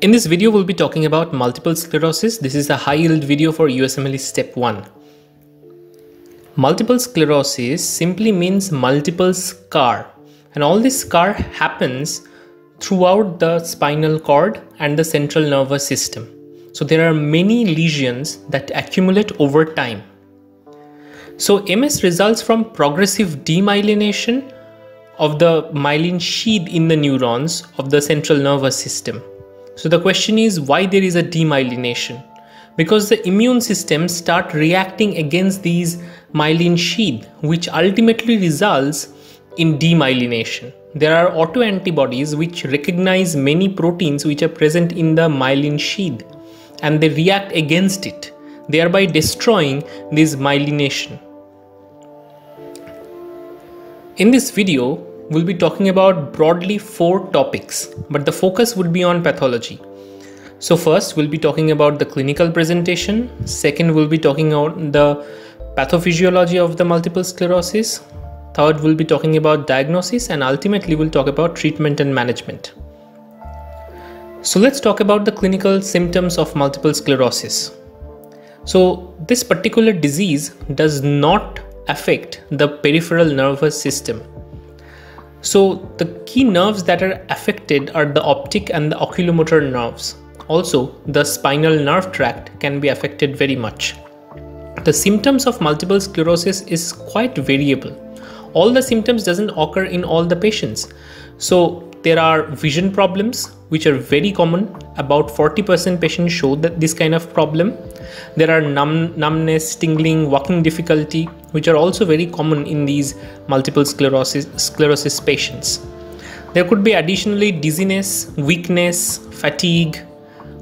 In this video, we'll be talking about multiple sclerosis. This is a high yield video for USMLE step 1. Multiple sclerosis simply means multiple scar and all this scar happens throughout the spinal cord and the central nervous system. So there are many lesions that accumulate over time. So MS results from progressive demyelination of the myelin sheath in the neurons of the central nervous system. So the question is why there is a demyelination? Because the immune system start reacting against these myelin sheath which ultimately results in demyelination. There are autoantibodies which recognize many proteins which are present in the myelin sheath and they react against it, thereby destroying this myelination. In this video, we'll be talking about broadly four topics, but the focus would be on pathology. So first, we'll be talking about the clinical presentation. Second, we'll be talking about the pathophysiology of the multiple sclerosis. Third, we'll be talking about diagnosis and ultimately we'll talk about treatment and management. So let's talk about the clinical symptoms of multiple sclerosis. So this particular disease does not affect the peripheral nervous system. So the key nerves that are affected are the optic and the oculomotor nerves. Also, the spinal nerve tract can be affected very much. The symptoms of multiple sclerosis is quite variable. All the symptoms doesn't occur in all the patients. So there are vision problems which are very common about 40% patients show that this kind of problem there are numb, numbness tingling walking difficulty which are also very common in these multiple sclerosis sclerosis patients. There could be additionally dizziness weakness fatigue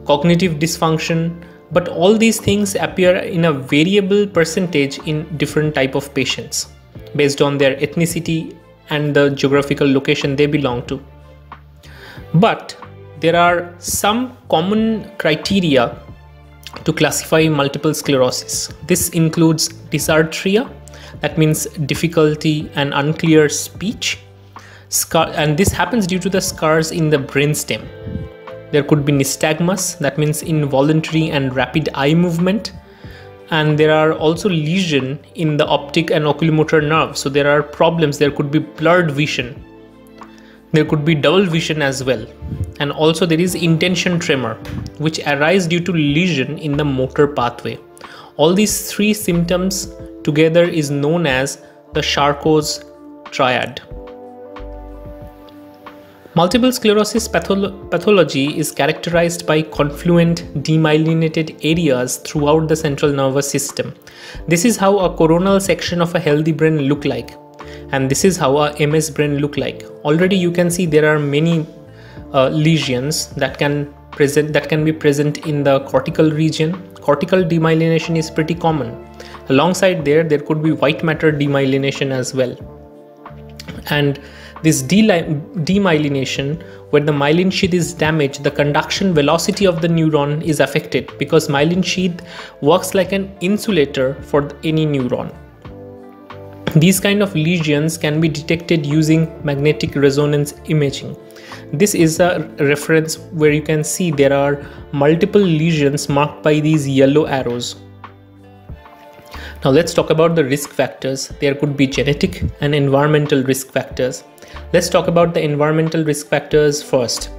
cognitive dysfunction but all these things appear in a variable percentage in different type of patients based on their ethnicity and the geographical location they belong to. But there are some common criteria to classify multiple sclerosis. This includes dysarthria, that means difficulty and unclear speech, Scar and this happens due to the scars in the brainstem. There could be nystagmus, that means involuntary and rapid eye movement. And there are also lesion in the optic and oculomotor nerve. So there are problems. There could be blurred vision there could be double vision as well. And also there is intention tremor, which arise due to lesion in the motor pathway. All these three symptoms together is known as the Charcot's triad. Multiple sclerosis patholo pathology is characterized by confluent demyelinated areas throughout the central nervous system. This is how a coronal section of a healthy brain look like and this is how a MS brain look like. Already you can see there are many uh, lesions that can present that can be present in the cortical region. Cortical demyelination is pretty common. Alongside there, there could be white matter demyelination as well. And this demyelination, where the myelin sheath is damaged, the conduction velocity of the neuron is affected because myelin sheath works like an insulator for any neuron. These kind of lesions can be detected using magnetic resonance imaging. This is a reference where you can see there are multiple lesions marked by these yellow arrows. Now let's talk about the risk factors. There could be genetic and environmental risk factors. Let's talk about the environmental risk factors first.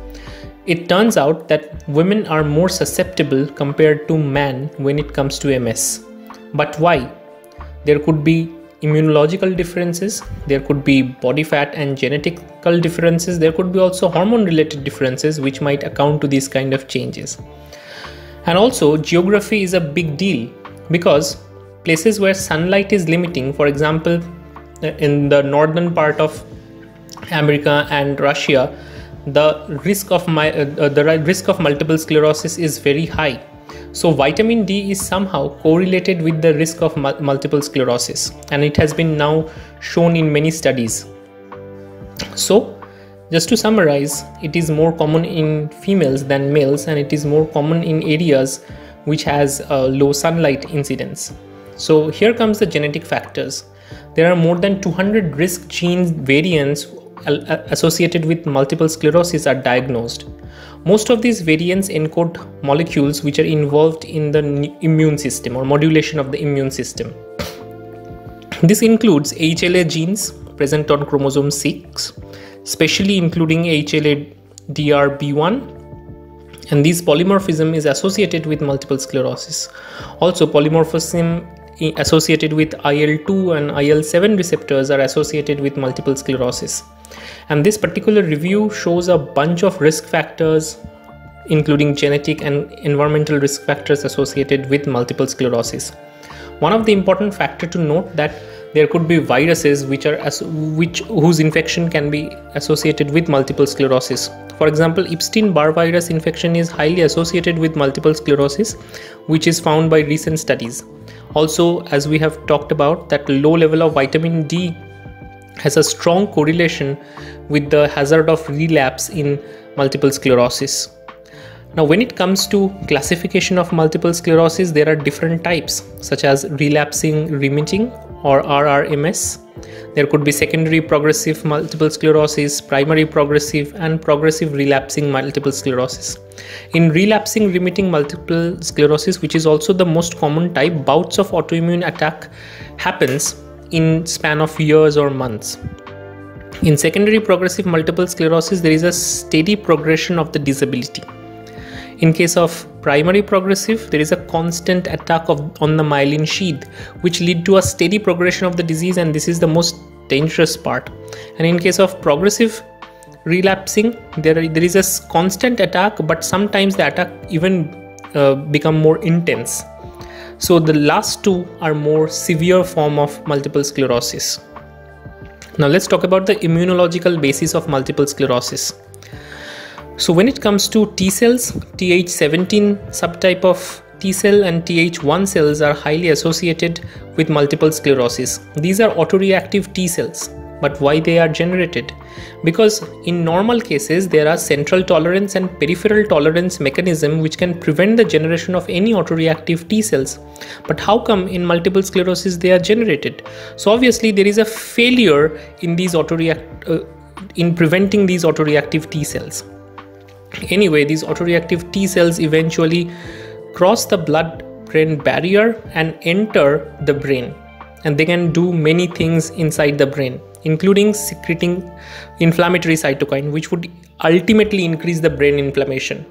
It turns out that women are more susceptible compared to men when it comes to MS. But why? There could be immunological differences there could be body fat and genetical differences there could be also hormone related differences which might account to these kind of changes. And also geography is a big deal because places where sunlight is limiting for example in the northern part of america and russia the risk of my uh, the risk of multiple sclerosis is very high so vitamin D is somehow correlated with the risk of multiple sclerosis and it has been now shown in many studies. So just to summarize, it is more common in females than males and it is more common in areas which has uh, low sunlight incidence. So here comes the genetic factors. There are more than 200 risk gene variants associated with multiple sclerosis are diagnosed. Most of these variants encode molecules which are involved in the immune system or modulation of the immune system. This includes HLA genes present on chromosome 6, especially including HLA DRB1 and this polymorphism is associated with multiple sclerosis. Also, polymorphism associated with IL-2 and IL-7 receptors are associated with multiple sclerosis. And this particular review shows a bunch of risk factors including genetic and environmental risk factors associated with multiple sclerosis. One of the important factor to note that there could be viruses which are which whose infection can be associated with multiple sclerosis for example, Epstein-Barr virus infection is highly associated with multiple sclerosis, which is found by recent studies. Also, as we have talked about, that low level of vitamin D has a strong correlation with the hazard of relapse in multiple sclerosis. Now, when it comes to classification of multiple sclerosis, there are different types such as relapsing remitting or RRMS, there could be secondary progressive multiple sclerosis, primary progressive, and progressive relapsing multiple sclerosis. In relapsing remitting multiple sclerosis, which is also the most common type, bouts of autoimmune attack happens in span of years or months. In secondary progressive multiple sclerosis, there is a steady progression of the disability. In case of primary progressive, there is a constant attack of, on the myelin sheath, which lead to a steady progression of the disease, and this is the most dangerous part. And in case of progressive relapsing, there, there is a constant attack, but sometimes the attack even uh, become more intense. So the last two are more severe form of multiple sclerosis. Now let's talk about the immunological basis of multiple sclerosis. So when it comes to T cells, Th17 subtype of T cell and Th1 cells are highly associated with multiple sclerosis. These are autoreactive T cells. But why they are generated? Because in normal cases there are central tolerance and peripheral tolerance mechanism which can prevent the generation of any autoreactive T cells. But how come in multiple sclerosis they are generated? So obviously there is a failure in these autoreact uh, in preventing these autoreactive T cells. Anyway, these autoreactive T cells eventually cross the blood brain barrier and enter the brain. And they can do many things inside the brain, including secreting inflammatory cytokine, which would ultimately increase the brain inflammation.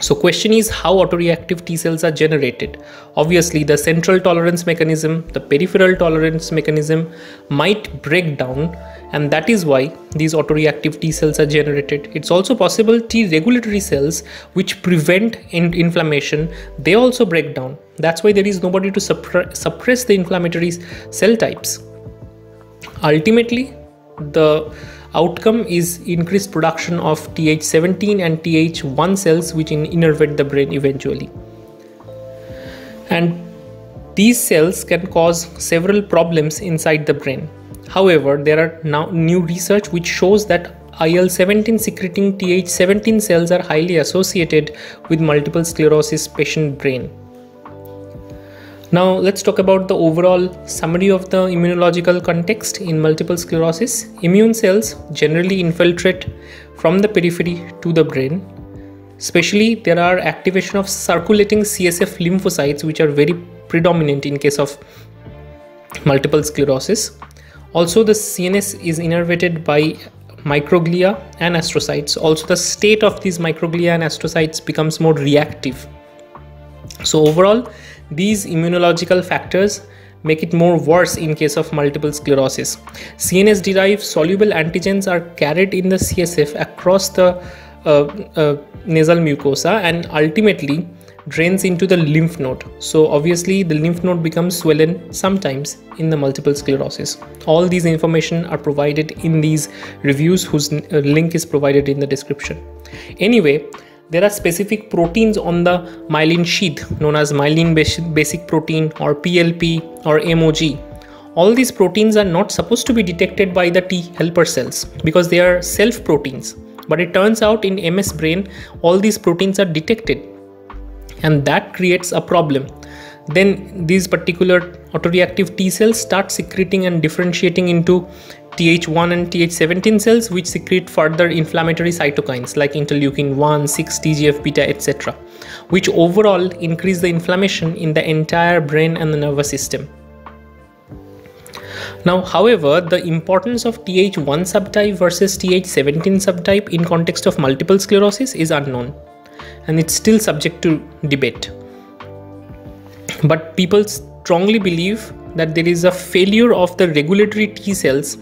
So question is how autoreactive T cells are generated. Obviously the central tolerance mechanism, the peripheral tolerance mechanism might break down and that is why these autoreactive T cells are generated. It's also possible T regulatory cells which prevent in inflammation, they also break down. That's why there is nobody to suppre suppress the inflammatory cell types. Ultimately, the outcome is increased production of Th17 and Th1 cells which innervate the brain eventually. And these cells can cause several problems inside the brain. However, there are now new research which shows that IL-17 secreting Th17 cells are highly associated with multiple sclerosis patient brain. Now let's talk about the overall summary of the immunological context in multiple sclerosis. Immune cells generally infiltrate from the periphery to the brain. Especially there are activation of circulating CSF lymphocytes which are very predominant in case of multiple sclerosis. Also the CNS is innervated by microglia and astrocytes. Also the state of these microglia and astrocytes becomes more reactive. So overall these immunological factors make it more worse in case of multiple sclerosis. CNS derived soluble antigens are carried in the CSF across the uh, uh, nasal mucosa and ultimately drains into the lymph node. So obviously the lymph node becomes swollen sometimes in the multiple sclerosis. All these information are provided in these reviews whose uh, link is provided in the description. Anyway, there are specific proteins on the myelin sheath known as myelin basic protein or PLP or MOG. All these proteins are not supposed to be detected by the T helper cells because they are self proteins. But it turns out in MS brain, all these proteins are detected and that creates a problem. then these particular autoreactive T cells start secreting and differentiating into Th1 and Th17 cells which secrete further inflammatory cytokines like interleukin 1, 6, TGF beta etc which overall increase the inflammation in the entire brain and the nervous system. Now, however, the importance of Th1 subtype versus Th17 subtype in context of multiple sclerosis is unknown and it's still subject to debate. But people strongly believe that there is a failure of the regulatory T cells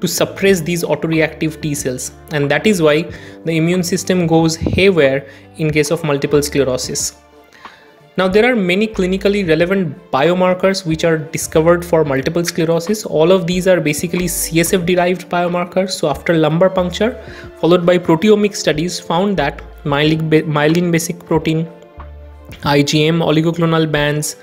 to suppress these autoreactive T cells and that is why the immune system goes haywire in case of multiple sclerosis. Now there are many clinically relevant biomarkers which are discovered for multiple sclerosis. All of these are basically CSF derived biomarkers. So after lumbar puncture followed by proteomic studies found that myelin basic protein, IgM, oligoclonal bands,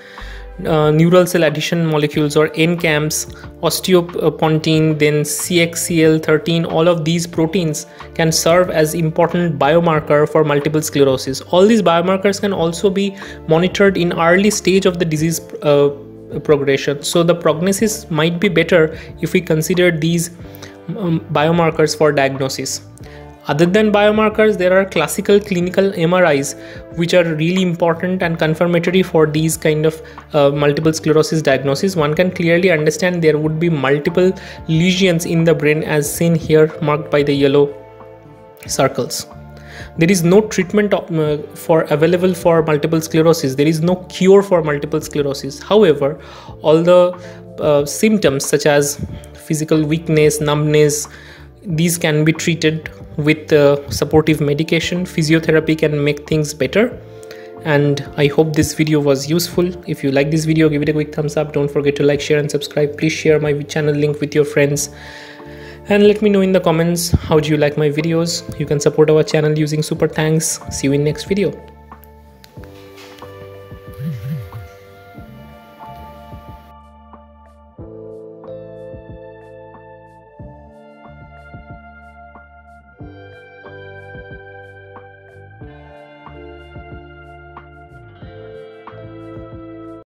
uh, neural cell adhesion molecules or NCAMs, osteopontin, then CXCL13, all of these proteins can serve as important biomarker for multiple sclerosis. All these biomarkers can also be monitored in early stage of the disease uh, progression. So the prognosis might be better if we consider these um, biomarkers for diagnosis. Other than biomarkers, there are classical clinical MRIs which are really important and confirmatory for these kind of uh, multiple sclerosis diagnosis. One can clearly understand there would be multiple lesions in the brain as seen here marked by the yellow circles. There is no treatment uh, for available for multiple sclerosis. There is no cure for multiple sclerosis. However all the uh, symptoms such as physical weakness numbness these can be treated with uh, supportive medication physiotherapy can make things better. And i hope this video was useful. If you like this video give it a quick thumbs up. Don't forget to like share and subscribe. Please share my channel link with your friends. And let me know in the comments how do you like my videos? You can support our channel using super thanks. See you in next video